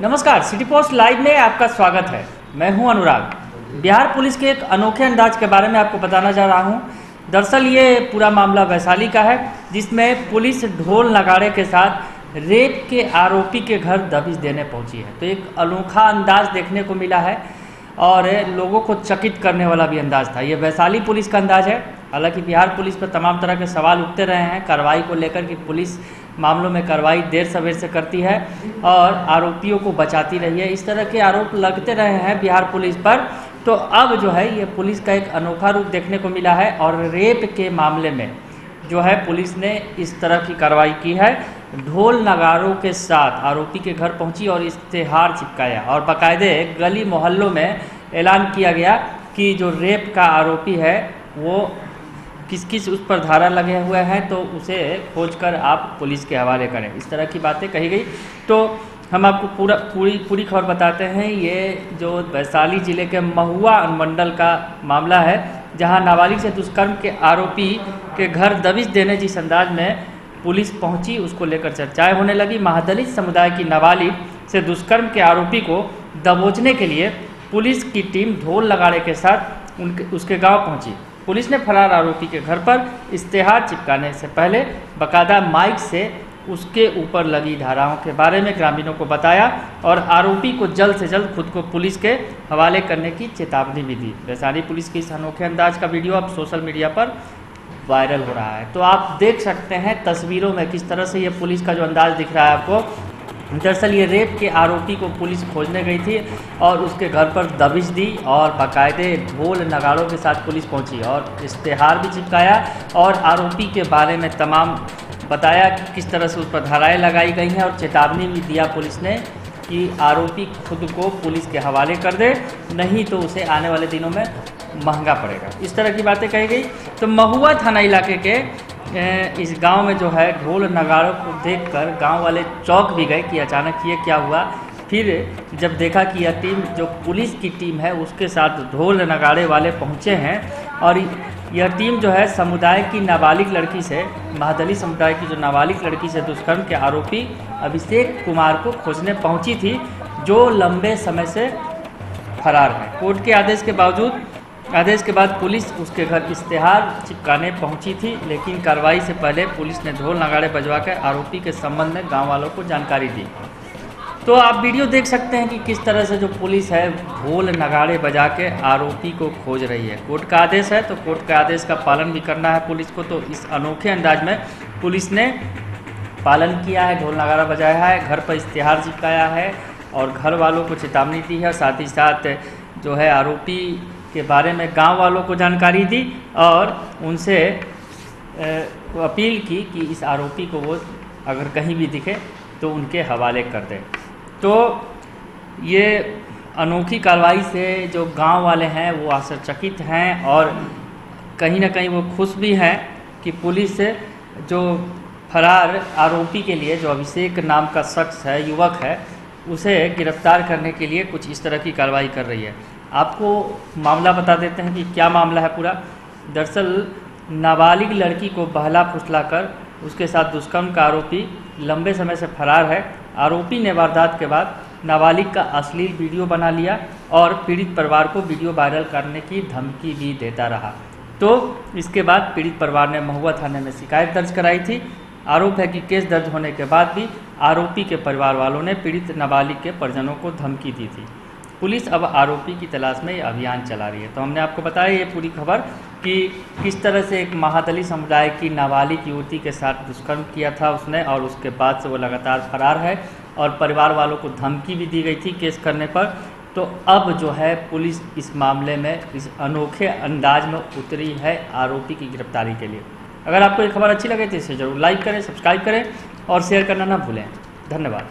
नमस्कार, city post live में आपका स्वागत है। मैं हूँ अनुराग। बिहार पुलिस के एक अनोखे अंदाज के बारे में आपको बताना जा रहा हूँ। दरअसल ये पूरा मामला वैशाली का है, जिसमें पुलिस ढोल नगाड़े के साथ रेप के आरोपी के घर दबिश देने पहुँची है। तो एक अनोखा अंदाज देखने को मिला है और लोगों को चकित करने वाला भी अंदाज था। ये वैशाली पुलिस का अंदाज है। हालाँकि बिहार पुलिस पर तमाम तरह के सवाल उठते रहे हैं। कार्रवाई को लेकर कि पुलिस मामलों में कार्रवाई देर सवेर से करती है और आरोपियों को बचाती रही है। इस तरह के आरोप लगते रहे हैं बिहार पुलिस पर। तो अब जो है, ये पुलिस का एक अनोखा रूप देखने को मिला है और रेप के मामले में जो है, पुलिस ने इस तरह की कार्रवाई की है। ढोल नगारों के साथ आरोपी के घर पहुँची और इश्तेहार चिपकाया और बाकायदे गली मोहल्लों में ऐलान किया गया कि जो रेप का आरोपी है, वो किस किस उस पर धारा लगे हुए हैं तो उसे खोज कर आप पुलिस के हवाले करें। इस तरह की बातें कही गई। तो हम आपको पूरा, पूरी पूरी खबर बताते हैं। ये जो वैशाली ज़िले के महुआ अनुमंडल का मामला है, जहाँ नाबालिग से दुष्कर्म के आरोपी के घर दबिश देने जिस अंदाज में पुलिस पहुँची, उसको लेकर चर्चाएँ होने लगी। महादलित समुदाय की नाबालिग से दुष्कर्म के आरोपी को दबोचने के लिए पुलिस की टीम ढोल लगाने के साथ उनके, उसके गाँव पहुँची। पुलिस ने फरार आरोपी के घर पर इश्तेहार चिपकाने से पहले बकायदा माइक से उसके ऊपर लगी धाराओं के बारे में ग्रामीणों को बताया और आरोपी को जल्द से जल्द खुद को पुलिस के हवाले करने की चेतावनी भी दी। वैशाली पुलिस के इस अनोखे अंदाज का वीडियो अब सोशल मीडिया पर वायरल हो रहा है। तो आप देख सकते हैं तस्वीरों में किस तरह से ये पुलिस का जो अंदाज दिख रहा है आपको दरअसल ये रेप के आरोपी को पुलिस खोजने गई थी और उसके घर पर दबिश दी और बाकायदे ढोल नगाड़ों के साथ पुलिस पहुँची और इश्तेहार भी चिपकाया और आरोपी के बारे में तमाम बताया कि किस तरह से उस पर धाराएँ लगाई गई हैं और चेतावनी भी दिया पुलिस ने कि आरोपी खुद को पुलिस के हवाले कर दे, नहीं तो उसे आने वाले दिनों में महँगा पड़ेगा। इस तरह की बातें कही गई। तो महुआ थाना इलाके के इस गाँव में जो है, ढोल नगाड़ों को देखकर गाँव वाले चौक भी गए कि अचानक ये क्या हुआ। फिर जब देखा कि यह टीम, जो पुलिस की टीम है, उसके साथ ढोल नगाड़े वाले पहुँचे हैं और यह टीम जो है, समुदाय की नाबालिग लड़की से, महादली समुदाय की जो नाबालिग लड़की से दुष्कर्म के आरोपी अभिषेक कुमार को खोजने पहुँची थी, जो लंबे समय से फरार है। कोर्ट के आदेश के बावजूद आदेश के बाद पुलिस उसके घर इश्तेहार चिपकाने पहुँची थी, लेकिन कार्रवाई से पहले पुलिस ने ढोल नगाड़े बजवा बजवाकर आरोपी के संबंध में गाँव वालों को जानकारी दी। तो आप वीडियो देख सकते हैं कि किस तरह से जो पुलिस है, ढोल नगाड़े बजा के आरोपी को खोज रही है। कोर्ट का आदेश है तो कोर्ट के आदेश का पालन भी करना है पुलिस को तो इस अनोखे अंदाज में पुलिस ने पालन किया है, ढोल नगाड़ा बजाया है, घर पर इश्तेहार चिपकाया है और घर वालों को चेतावनी दी है। साथ ही साथ जो है आरोपी के बारे में गाँव वालों को जानकारी दी और उनसे अपील की कि इस आरोपी को वो अगर कहीं भी दिखे तो उनके हवाले कर दें। तो ये अनोखी कार्रवाई से जो गाँव वाले हैं, वो आश्चर्यचकित हैं और कहीं ना कहीं वो खुश भी हैं कि पुलिस जो फरार आरोपी के लिए जो अभिषेक नाम का शख्स है, युवक है, उसे गिरफ़्तार करने के लिए कुछ इस तरह की कार्रवाई कर रही है। आपको मामला बता देते हैं कि क्या मामला है पूरा। दरअसल, नाबालिग लड़की को बहला फुसला कर उसके साथ दुष्कर्म का आरोपी लंबे समय से फरार है। आरोपी ने वारदात के बाद नाबालिग का अश्लील वीडियो बना लिया और पीड़ित परिवार को वीडियो वायरल करने की धमकी भी देता रहा। तो इसके बाद पीड़ित परिवार ने महुआ थाने में शिकायत दर्ज कराई थी। आरोप है कि केस दर्ज होने के बाद भी आरोपी के परिवार वालों ने पीड़ित नाबालिग के परिजनों को धमकी दी थी। पुलिस अब आरोपी की तलाश में अभियान चला रही है। तो हमने आपको बताया ये पूरी खबर कि किस तरह से एक महादली समुदाय की नाबालिग युवती के साथ दुष्कर्म किया था उसने और उसके बाद से वो लगातार फरार है और परिवार वालों को धमकी भी दी गई थी केस करने पर। तो अब जो है पुलिस इस मामले में इस अनोखे अंदाज में उतरी है आरोपी की गिरफ्तारी के लिए। अगर आपको ये खबर अच्छी लगे तो इसे ज़रूर लाइक करें, सब्सक्राइब करें और शेयर करना ना भूलें। धन्यवाद।